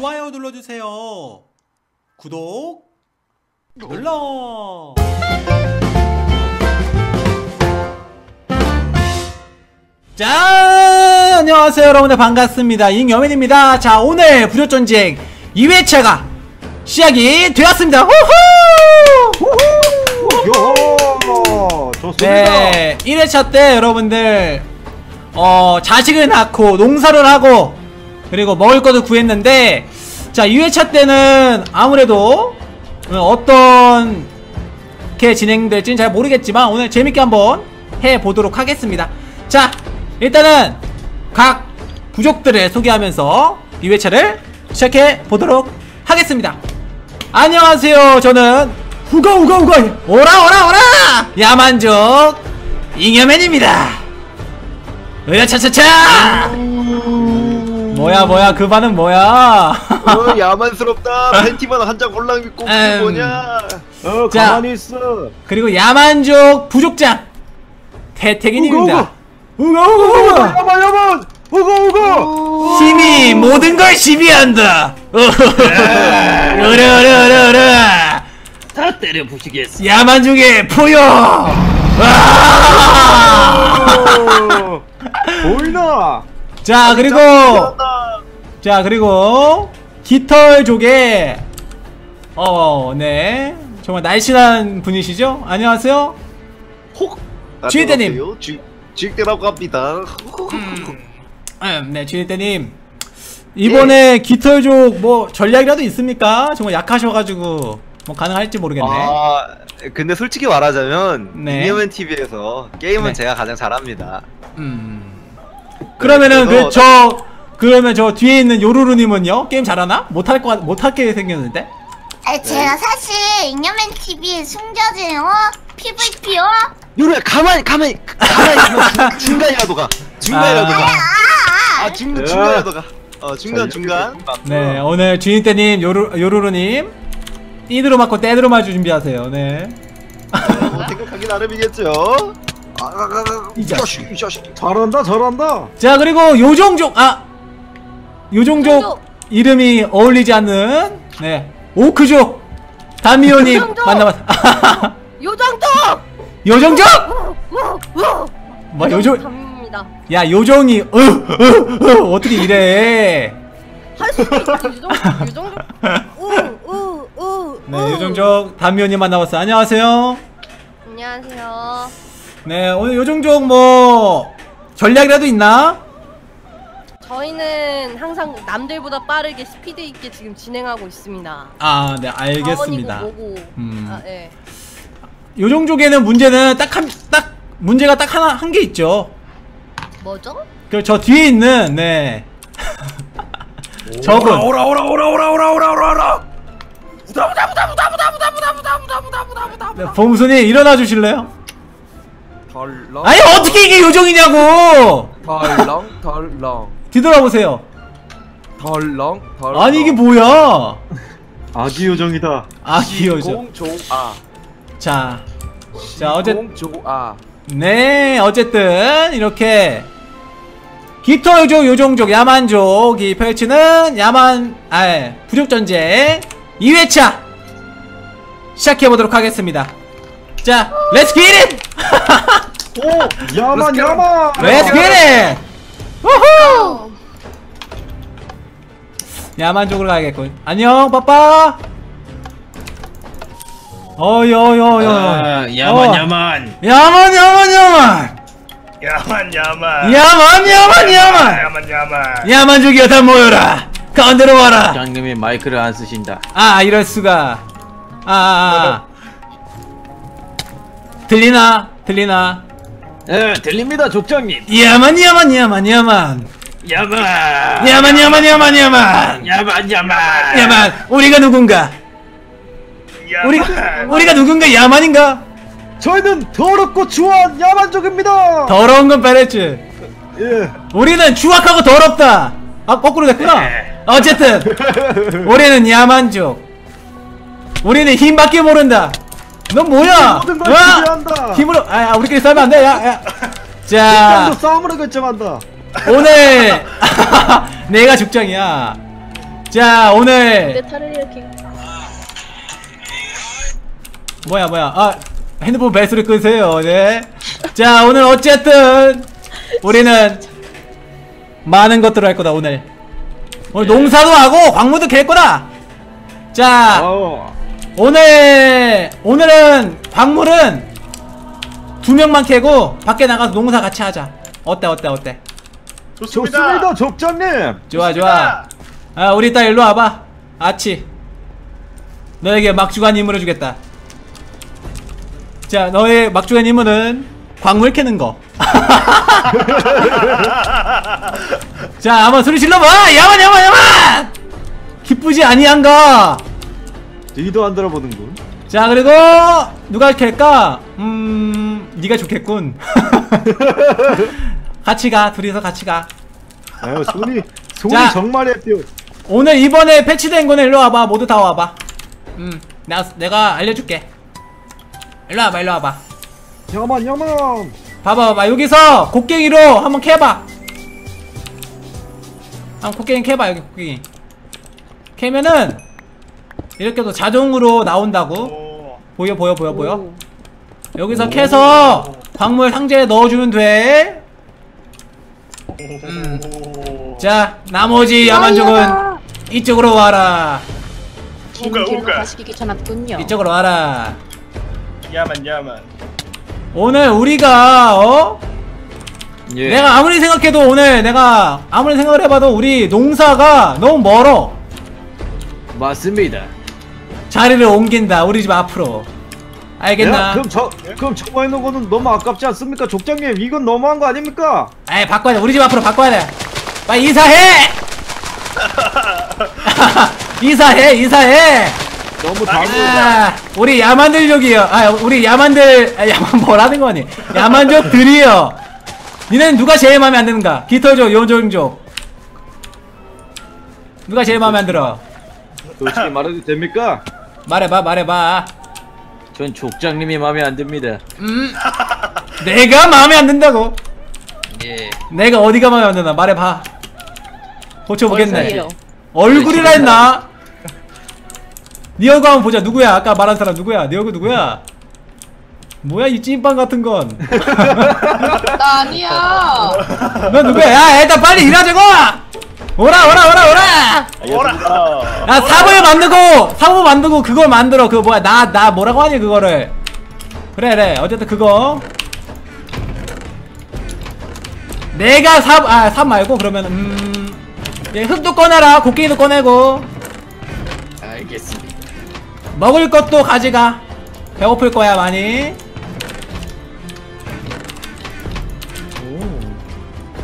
좋아요 눌러주세요. 구독 눌러. 자, 안녕하세요 여러분들 반갑습니다. 잉여맨입니다. 자, 오늘 부조전쟁 2회차가 시작이 되었습니다. 후후! 요 좋습니다. 네, 1회차 때 여러분들 어, 자식을 낳고 농사를 하고 그리고 먹을 것도 구했는데 자, 2회차 때는 아무래도 어떤 게 진행될지는 잘 모르겠지만 오늘 재밌게 한번 해 보도록 하겠습니다. 자, 일단은 각 부족들을 소개하면서 2회차를 시작해 보도록 하겠습니다. 안녕하세요. 저는 후가 후가 후가 오라 오라 오라 야만족 잉여맨입니다. 으야차차차 뭐야 뭐야 그 반응 뭐야 어 야만스럽다 팬티만 한장 골랑 입고 그게 음. 뭐냐 어 자. 가만히 있어. 그리고 야만족 부족장 태태기님입니다. 우가 우가 우가 야만 야만. 우고 우고. 힘이 모든 걸 시비한다. 으르르르르 다 때려 부시겠어. 야만족의 포효. 아! 보이나? 자 그리고. 자 그리고 깃털족의 어네 정말 날씬한 분이시죠? 안녕하세요. 혹 주인대님. 안녕하세요. 주 주인대라고 합니다 음, 네 주인대님 이번에 깃털 족 뭐 전략이라도 있습니까? 정말 약하셔가지고 뭐 가능할지 모르겠네. 아 근데 솔직히 말하자면 네. 이니맨 TV에서 게임은 네. 제가 가장 잘합니다 음. 그러면은 그래서- 그저 그러면 저 뒤에 있는 요루루님은요 게임 잘하나? 못할 거 못할게 생겼는데? 아, 제가 사실 잉여맨 TV에 숨겨진 어? PVP요? 요루야 가만히 가만히 가만히 중- 중간이라도 가 중간이라도 아. 가 아, 아 중간 야. 중간이라도 가 어 중간 중간 네 오늘 주인대님 요루 요루루님 띠드로 맞고 떼드로 맞을 준비하세요. 네. 뭐 생각하기 나름이겠죠 아, 아, 아, 아, 이이 자식. 이 자식 잘한다 잘한다. 자 그리고 요종족 아 요종족 요종족. 이름이 어울리지 않는 네 오크족 다미오님. 만나봤 요정도! 요종족 우우! 뭐 감입니다. 야 요정이 으, 으, 으, 어떻게 이래 할 수 있지, 요정도, 요정도. 우, 우, 우, 네 우. 요종족 다미오님 만나봤어요 안녕하세요 안녕하세요. 네 오늘 요종족 뭐 전략이라도 있나 저희는 항상 남들보다 빠르게 스피드 있게 지금 진행하고 있습니다. 아 네 알겠습니다 뭐고. 음. 아, 예. 요종족에는 문제는 딱 한 딱 문제가 딱 하나 한게 있죠 뭐죠? 그 저 뒤에 있는 네 저분 오라 오라 오라 오라 오라 오라 오라 오라. 네, 범수님 일어나 주실래요? 덜렁 아니 어떻게 이게 요정이냐고 덜렁 덜렁 뒤돌아보세요. 덜렁 덜렁. 아니 이게 뭐야? 아기 요정이다. 아기 요정. 공조아. 자, 자 어제 공조아. 네 어쨌든 이렇게 깃털족 요종족 야만족이 펼치는 야만 아 부족전쟁 2회차 시작해보도록 하겠습니다. 자 Let's get it 오 야만 야만. Let's get it 우후! 야만 쪽으로 가야겠군. 안녕, 빠빠! 어이, 어이, 어이, 아, 어이. 야만, 야만. 야만, 야만, 야만! 야만, 야만. 야만, 야만, 야만! 야만, 야만. 야만족이여, 다 모여라! 가운데로 와라! 장님이 마이크를 안 쓰신다. 아, 이럴수가. 아, 아, 아. 들리나? 들리나? 예, 들립니다, 족장님. 야만, 야만, 야만, 야만. 야만. 야만, 야만, 야만, 야만. 야만, 야만. 야만, 우리가 누군가? 야만. 우리, 우리가 누군가 야만인가? 저희는 더럽고 추한 야만족입니다. 더러운 건 빼냈지. 예. 우리는 추악하고 더럽다. 아, 거꾸로 됐구나. 예. 어쨌든, 우리는 야만족. 우리는 힘밖에 모른다. 넌 뭐야 모든 걸 와! 지배한다. 힘으로 아, 아 우리끼리 싸우면 안돼 야, 야. 자또 싸움으로 결정한다. 오늘 내가 죽장이야 자 오늘 내 타르리아 킹. 뭐야 뭐야 아 핸드폰 벨소리 끄세요 네자 오늘 어쨌든 우리는 많은 것들을 할 거다 오늘 오늘 농사도 하고 광무도 캘 거다 자 어. 오늘 오늘은 광물은 두 명만 캐고 밖에 나가서 농사 같이 하자 어때 어때 어때 좋습니다. 좋습니다, 족장님. 좋아 좋아 아 우리 딸 일로 와봐 아치 너에게 막주간 임무를 주겠다 자 너의 막주간 임무는 광물 캐는 거 자, 한번 소리 질러봐! 야만, 야만, 야만! 기쁘지 아니한가? 뒤도 안 들어보는군. 자, 그리고 누가 캘까? 음, 네가 좋겠군. 같이 가, 둘이서 같이 가. 아유, 손이 손이 자. 정말 예뻐요. 오늘 이번에 패치된 거는 일로 와봐. 모두 다 와봐. 음, 내가, 내가 알려줄게. 일로 와봐, 일로 와봐. 야만 야만. 봐봐, 봐봐. 여기서 곡괭이로 한번 캐봐. 한번 곡괭이 캐봐, 여기 곡괭이. 캐면은, 이렇게 또 자동으로 나온다고. 오. 보여, 보여, 보여, 보여. 여기서 캐서 광물 상자에 넣어주면 돼. 음. 자, 나머지 야만족은 이쪽으로 와라. 우가 우가. 가시기 귀찮았군요. 이쪽으로 와라. 야만 야만. 오늘 우리가, 어? 예. 내가 아무리 생각해도 오늘 내가 아무리 생각을 해봐도 우리 농사가 너무 멀어. 맞습니다. 자리를 옮긴다. 우리 집 앞으로. 알겠나? 야, 그럼 저 그럼 저거 있는 거는 너무 아깝지 않습니까, 족장님? 이건 너무한 거 아닙니까? 에이 바꿔야 돼. 우리 집 앞으로 바꿔야 돼. 빨리 이사해. 이사해. 이사해. 너무 다 아, 우리 야만들족이요. 아, 우리 야만들, 아, 야만 뭐라는 거니? 야만족들이요. 니는 누가 제일 마음에 안 드는가? 깃털족, 요정족. 누가 제일 마음에 안 들어? 솔직히 말해도 됩니까? 말해봐, 말해봐. 전 족장님이 마음에 안 듭니다. 음, 내가 마음에 안 든다고? 예. 내가 어디가 마음에 안 드나? 말해봐. 고쳐보겠네. 얼굴이라 했나? 네 얼굴 한번 보자. 누구야? 아까 말한 사람 누구야? 네 얼굴 누구야? 뭐야 이 찐빵 같은 건? 나 아니야. 너 누구야? 야 일단 빨리 일하자고! 오라 오라 오라 오라! 오라. 야 삽을 만들고 삽을 만들고 그걸 만들어. 그 뭐야 나 나 뭐라고 하니 그거를? 그래 그래. 어쨌든 그거. 내가 삽 아 삽 말고 그러면 음 예, 흙도 꺼내라. 곡괭이도 꺼내고. 알겠습니다. 먹을 것도 가져가. 배고플 거야 많이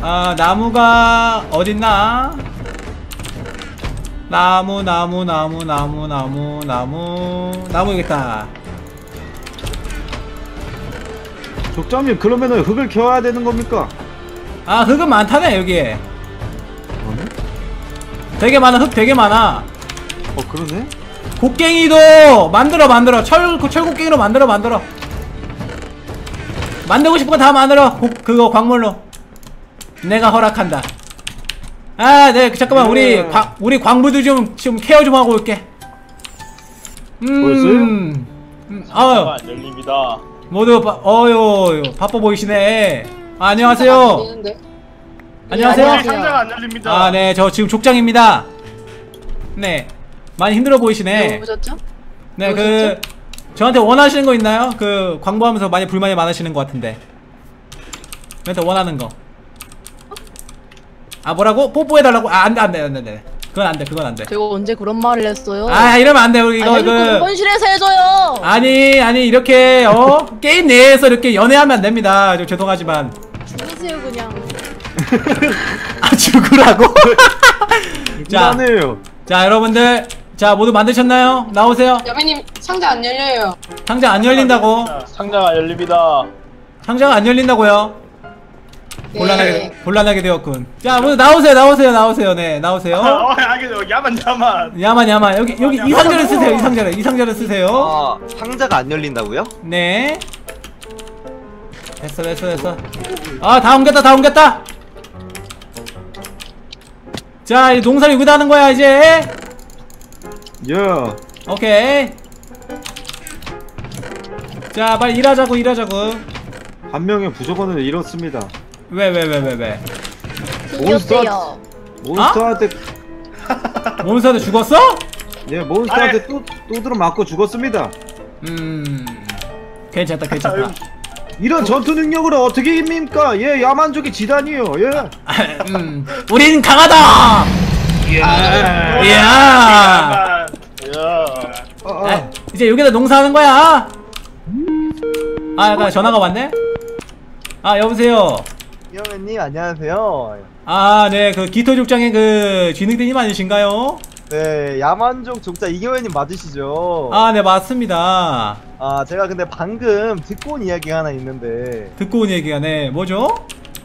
아 나무가 어딨나? 나무 나무 나무 나무 나무 나무. 나무 여기 있다. 족장님 그러면은 흙을 키워야 되는 겁니까? 아 흙은 많다네 여기에. 되게 많아 흙 되게 많아. 어 그러네. 곡괭이도 만들어 만들어. 철 철곡괭이로 만들어 만들어. 만들고 싶은 거 다 만들어 곡 그거 광물로 내가 허락한다 아 네 잠깐만 우리 예. 광 우리 광부도 좀 좀 케어 좀 하고 올게? 음, 음아안 열립니다. 모두 바, 어유 바빠 보이시네 아, 안녕하세요. 안녕하세요 아직 상자가 안 열립니다. 아 네 저 지금 족장입니다 네 많이 힘들어 보이시네? 네, 그? 저한테 원하시는 거 있나요? 그 광고하면서 많이 불만이 많으시는 것 같은데. 저한테 원하는 거. 아 뭐라고? 뽀뽀해 달라고? 아 안돼 안돼 안돼 안돼. 그건 안돼 그건 안돼. 제가 언제 그런 말을 했어요? 아 이러면 안돼 우리 이거 아니, 그 현실에서 해줘요. 아니 아니 이렇게 어 게임 내에서 이렇게 연애하면 안 됩니다. 저 죄송하지만 죽으세요 그냥. 아 죽으라고. 자, 미안해요. 자 여러분들 자 모두 만드셨나요? 나오세요. 여배님 상자 안 열려요. 상자 안 열린다고. 상자가 열립니다. 상자가 안 열린다고요. 네. 곤란하게 곤란하게 되었군. 자 모두 나오세요 나오세요 나오세요 네 나오세요. 어, 알겠어. 야만 야만. 야만 야만 여기 여기 이 상자를 쓰세요 이 상자를 이 상자를 쓰세요. 아, 상자가 안 열린다고요? 네. 됐어 됐어 됐어. 아다 옮겼다 다 옮겼다. 자, 이 농사를 여기다 하는 거야, 이제. 예. 오케이. 자, 빨리 일하자고 일하자고. 한 명의 부족원을 잃었습니다. 왜 왜 왜 왜 왜? 비었대요. 몬스터한테 몬스터한테 죽었어? 예 몬스터한테 또 또들어 맞고 죽었습니다. 음. 괜찮다 괜찮다. 이런 전투 능력을 어떻게 입니까? 예 야만족의 지단이요. 예. 음. 우린 강하다. 이야. 야만. 야. 아, 아. 아, 이제 여기다 농사하는 거야. 아, 나 전화가 왔네. 아, 여보세요. 이영애님 안녕하세요. 아, 네, 그 기토 족장의 그 진흥대님 아니신가요? 네 야만족 족자 이경애님 맞으시죠? 아, 네, 맞습니다. 아, 제가 근데 방금 듣고 온 이야기가 하나 있는데 듣고 온 얘기가 네, 뭐죠?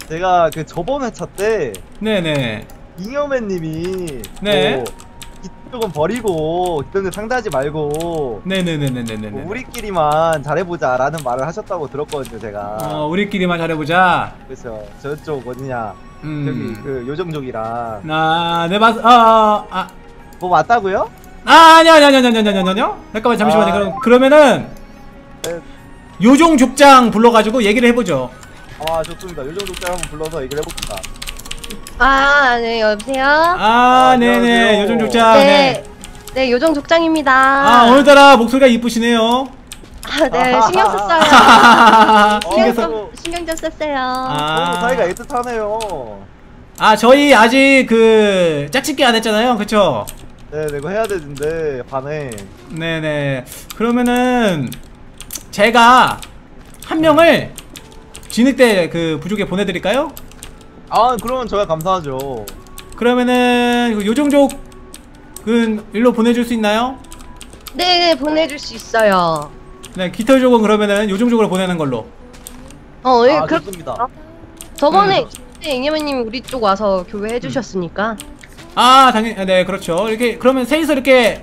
제가 그 저번 회차 때 네네. 이경애님이 네. 뭐 이쪽은 버리고 그런데 상대하지 말고 뭐 네네네네네네. 우리끼리만 잘해보자라는 말을 하셨다고 들었거든요 제가. 어, 우리끼리만 잘해보자. 그래서 저쪽 어디냐 음. 저기 그 요정족이랑 아, 네, 맞, 아, 아, 뭐 맞다고요? 아, 아니야, 아니야, 아니야, 아니야, 아니야, 아니야. 잠깐만, 잠시만요. 아. 그럼, 그러면은, 네. 요종 족장 불러가지고 얘기를 해보죠. 아 좋습니다. 요정족장 한번 불러서 얘기를 해봅시다. 아, 네, 여보세요? 아, 아, 네네. 안녕하세요. 요종 족장. 네. 네. 네, 요정 족장입니다. 아, 오늘따라 목소리가 이쁘시네요. 아, 네, 신경 썼어요. 신경, 써- 좀, 신경 좀 썼어요. 서로 사이가 애틋하네요. 아, 저희 아직 그, 짝짓기 안 했잖아요. 그쵸? 네, 네, 이거 해야 되는데 반에. 네네. 그러면은, 제가 한 명을 진흙대 그 부족에 보내드릴까요? 아, 그러면 저야 감사하죠. 그러면은, 그, 일로 보내줄 수 있나요? 네, 보내줄 수 있어요. 네, 깃털족은 그러면은 요종족으로 보내는 걸로. 어, 예, 아, 그, 좋습니다. 저번에 잉여맨님 우리 쪽 와서 교회 해주셨으니까. 아, 당연히, 네, 그렇죠. 이렇게, 그러면 셋이서 이렇게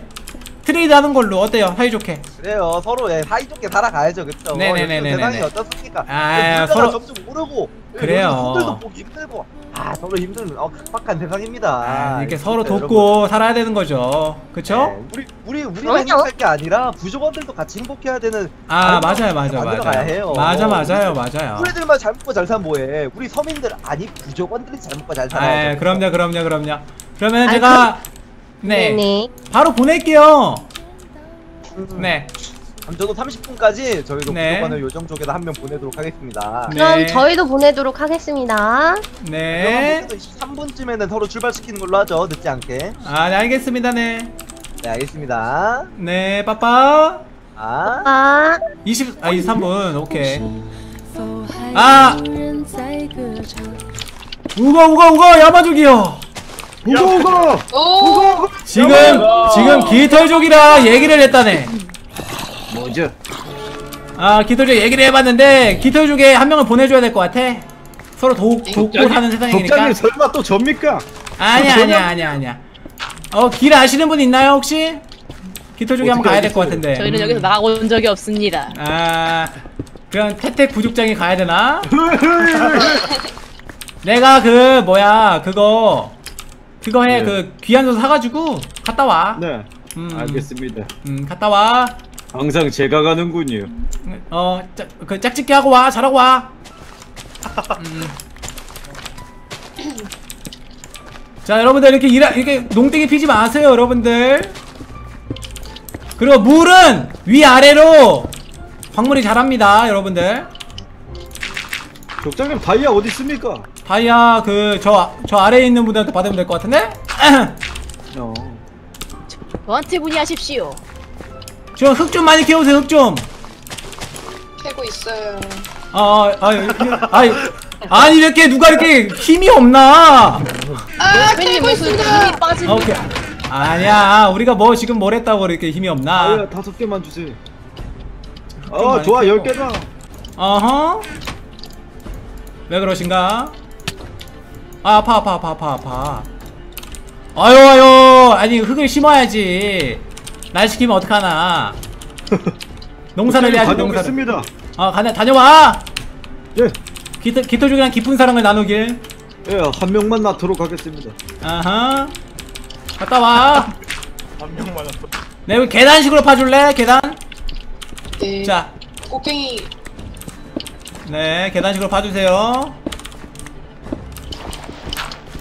트레이드 하는 걸로 어때요? 사이좋게. 그래요. 서로 예, 사이좋게 살아가야죠, 그쵸? 네네네네네. 요즘 세상이 어떻습니까? 아, 물가가 서로- 점점 오르고. 예, 그래요. 손들도 보기 힘들고. 아, 서로 힘든 어, 각박한 세상입니다. 아, 이렇게 서로 그러니까 돕고 살아야 되는 거죠. 그쵸? 여러분, 네, 우리 우리 우리만 그럼요. 행복할 게 아니라 부족원들도 같이 행복해야 되는. 아, 맞아요, 맞아요, 만들어 맞아요. 가야 해요. 맞아, 맞아요, 맞아요. 우리들만 잘 먹고 잘 사면 뭐해? 우리 서민들 아니 부족원들이 잘 먹고 잘 아, 살아야죠. 그럼요, 그럼요, 그럼요. 그러면 제가, 네, 네네. 바로 보낼게요. 음, 네. 그럼 저도 30분까지 저희도 네. 부족원을 요정 쪽에다 한 명 보내도록 하겠습니다. 네. 그럼 저희도 보내도록 하겠습니다. 네. 3분쯤에는 서로 출발시키는 걸로 하죠. 늦지 않게. 아, 네, 알겠습니다, 네. 네, 알겠습니다. 네, 빠빠. 아, 아, 20, 아, 23분, 오케이. 아! 우거, 우거, 우거, 야마족이요! 우거 우거. 오! 지금! 지금 깃털족이라 얘기를 했다네. 뭐죠? 아, 깃털족 얘기를 해봤는데, 깃털족에 한 명을 보내줘야 될 것 같아. 서로 도, 돕고 사는 세상이니까. 족장님 설마 또 접니까? 아니야, 아니야, 아니야, 아니야. 어, 길 아시는 분 있나요, 혹시? 깃털족에 한번 가야 될 것? 같은데. 저희는 음. 여기서 나가본 적이 없습니다. 아, 그럼 태택 부족장이 가야 되나? 내가 그 뭐야 그거 그거 해 네. 그 귀한 소 사가지고 갔다 와. 네. 음, 알겠습니다. 음 갔다 와. 항상 제가 가는군요. 어그 짝짓기 하고 와 잘하고 와. 음. 자 여러분들 이렇게 일하 이렇게 농땡이 피지 마세요 여러분들. 그리고 물은 위 아래로 광물이 자랍니다 여러분들. 족장님 다이아 어디 있습니까? 다이아 그 저 저 아래에 있는 분들한테 받으면 될 것 같은데? 어. 저한테 문의하십시오. 저 흙 좀 많이 캐오세요 흙 좀. 캐고 있어요. 아, 아, 아, 아, 아니 이렇게 누가 이렇게 힘이 없나? 아, 캐고 무슨 있습니다. 힘이 빠진 아, 오케이. 아니야, 우리가 뭐 지금 뭘 했다고 이렇게 힘이 없나? 다이아 다섯 개만 주세요. 좀아 좋아. 열 개다. 어허. 왜 그러신가? 아, 아파, 아파, 아파, 아파, 아파. 아유, 아유, 아니 흙을 심어야지. 날 시키면 어떡하나? 농사를 해야지, 농사를. 다녀오겠습니다. 아, 가자, 다녀와. 예. 기토 기토족이랑 깊은 사랑을 나누길. 예, 한 명만 낳도록 하겠습니다. 아하. 갔다 와. 한 명만 네 여기 계단식으로 파줄래? 계단? 네. 자, 곡괭이 네 계단식으로 파주세요.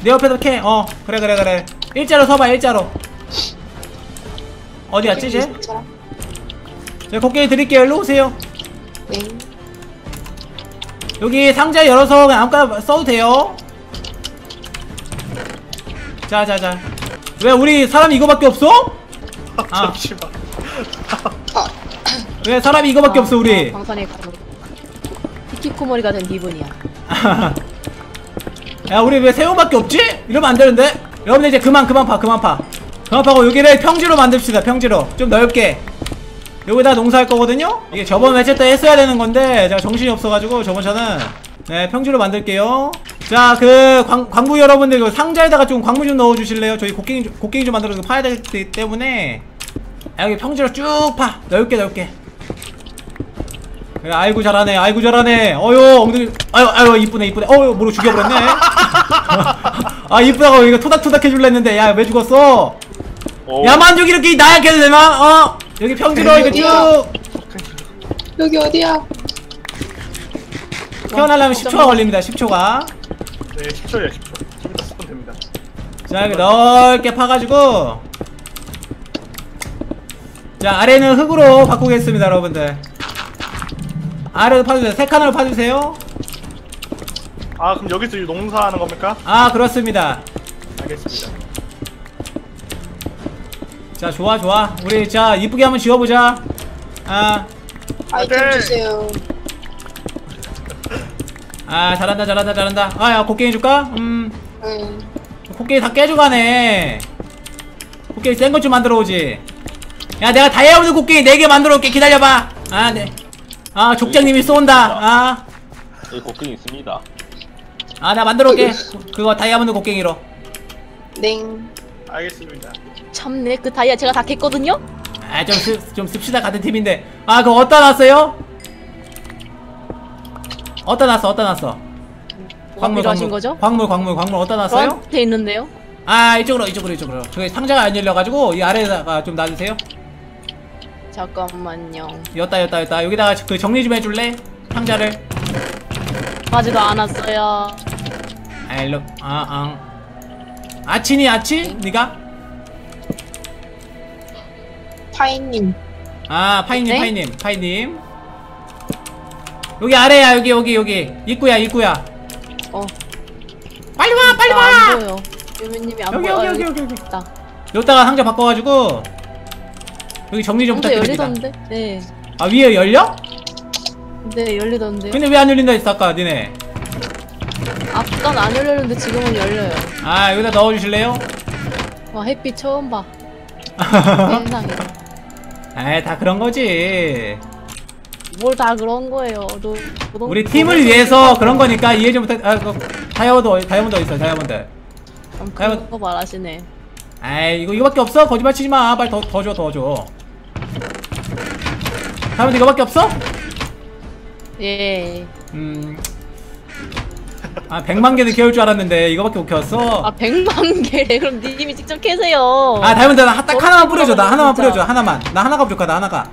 내 옆에도 캐. 어 그래 그래 그래. 일자로 서봐 일자로. 어디 갔지 쟤? 사람? 제 곡괭이 드릴게요. 일로 오세요. 네. 여기 상자 열어서 그냥 아무거나 써도 돼요. 자, 자, 자. 왜 우리 사람이 이거밖에 없어? 아, 잠시만. 왜 사람이 이거밖에 없어 우리? 방탄의 가루. 히키코모리가 된 기분이야. 야, 우리 왜 새우밖에 없지? 이러면 안 되는데. 여러분들 이제 그만 그만 파, 그만 파. 그만 파고 여기를 평지로 만듭시다. 평지로 좀 넓게. 여기다 농사할 거거든요. 이게 저번 회차 때 했어야 되는 건데 제가 정신이 없어가지고 저번 차는 네 평지로 만들게요. 자, 그 광, 광부 여러분들 그 상자에다가 좀 광부 좀 넣어주실래요? 저희 곡괭이 좀, 곡괭이 좀 만들어서 파야 되기 때문에 야, 여기 평지로 쭉 파. 넓게 넓게. 그래, 아이고 잘하네. 아이고 잘하네. 어유 엉덩이. 아유 아유 이쁘네 이쁘네. 어유 뭐로 죽여버렸네. 아 이쁘다고 이거 토닥토닥 해줄라 했는데 야 왜 죽었어? 오. 야만족이 이렇게 나약해도 되나? 어? 여기 평지로 이거 쭉 여기 어디야? 태어나려면 10초가 걸립니다. 10초가. 네, 10초예요, 10초. 좀 이따 됩니다. 자 이렇게 넓게 파가지고 자 아래는 흙으로 바꾸겠습니다 여러분들 아래도 파주세요. 세 칸으로 파주세요. 아, 그럼 여기서 이 농사하는 겁니까? 아 그렇습니다. 알겠습니다. 자 좋아 좋아. 우리 자 이쁘게 한번 지어보자. 아, 아이템 네. 주세요. 아 잘한다 잘한다 잘한다. 아야 곡괭이 줄까? 음. 네. 곡괭이 다 깨져가네. 곡괭이 센 것 좀 만들어 오지. 야 내가 다이아몬드 곡괭이 4개 만들어 올게. 기다려봐. 아 네 아 족장님이 쏜다 아 여기 곡괭이 있습니다. 아 나 만들어 올게 그거 다이아몬드 곡괭이로 냉. 알겠습니다. 참네 그 다이아 제가 다 캤거든요. 아좀 좀 씁시다 같은 팀인데 아 그거 어디다 놨어요? 어디다 놨어 어디다 놨어 뭐가 필요하신 거죠? 광물 광물 광물 어디다 놨어요? 저한테 있는데요. 아 이쪽으로 이쪽으로 이쪽으로 저기 상자가 안 열려가지고 이 아래에다가 좀 놔주세요 잠깐만요. 였다 였다 였다 여기다가 그 정리 좀 해줄래? 상자를 하지도 않았어요. 아 일로 아앙 아치니 아치? 니가? 파이님. 아 파이님 네? 파이님 파이님 여기 아래야 여기 여기 여기 입구야 입구야 어. 빨리 와 빨리 나와안 보여. 유미님이 안 여기 보여. 여기 여기 여기 여기 있다. 여기다가 상자 바꿔가지고 여기 정리 좀 부탁드립니다 열리던데? 네. 아 위에 열려? 네 열리던데. 근데 왜 안 열린다 했어 아까 니네 아까 안 열렸는데 지금은 열려요. 아 여기다 넣어주실래요? 와 햇빛 처음 봐. 세상에. 에이 다 그런 거지 뭘 다 그런 거예요. 너, 너, 우리 팀을 위해서 그런 거니까 이해 좀 부탁 아 그, 다이아몬드 어디- 다이아몬드 어디 있어 다이아몬드 참 그런 거 말하시네. 에이 이거 이거밖에 없어? 거짓말 치지 마 빨리 더더줘 더 줘 다이아몬드 이거밖에 없어? 예. 음. 아 100만 개는 캐올 줄 알았는데 이거밖에 못 캐웠어 아 100만 개래. 그럼 님이 직접 캐세요. 아 다이아몬드 나딱 하나만 뿌려줘 나 하나만. 뿌려줘 하나만 나 하나가 부족하다 하나가